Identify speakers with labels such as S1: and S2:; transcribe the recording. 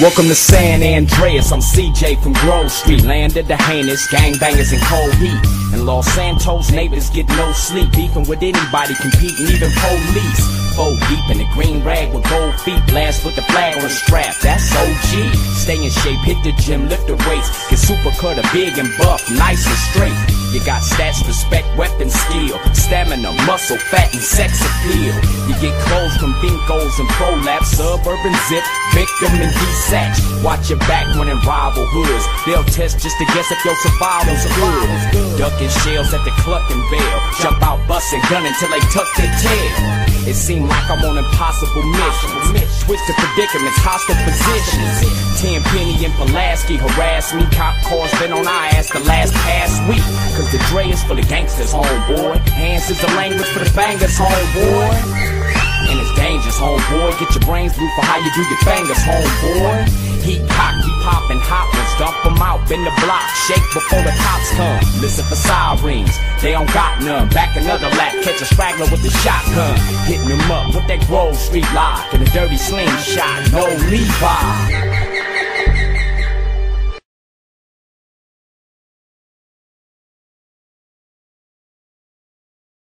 S1: Welcome to San Andreas, I'm CJ from Grove Street, land of the heinous, gangbangers in cold heat. And Los Santos neighbors get no sleep, beefing with anybody, competing, even police. Four deep in the green rag with gold feet, blast with the flag on the strap, that's OG. Stay in shape, hit the gym, lift the weights, get super cut, big and buff, nice and straight. You got stats, respect, weapon, skill, stamina, muscle, fat, and sex appeal. You get clothes from Bincos and ProLaps, suburban zip, victim and desatch. Watch your back when in rival hoods. They'll test just to guess if your survival's good. Ducking shells at the Clucking Bell. Jump out, busting, gun until they tuck their tail. It seemed like I'm on impossible missions. Switch to predicaments, hostile positions. Tenpenny and Pulaski harass me. Cop cars been on our ass the last past week. Cause the Dre is for the gangsters, homeboy. Hands is the language for the bangers, homeboy. Homeboy. Get your brains blue for how you do your fingers, homeboy. Heat cock, we poppin' ones, dump 'em out, bend the block, shake before the cops come. Listen for sirens, they don't got none. Back another lap, catch a straggler with the shotgun. Hitting them up with that Grove Street lock and a dirty slingshot, no Levi.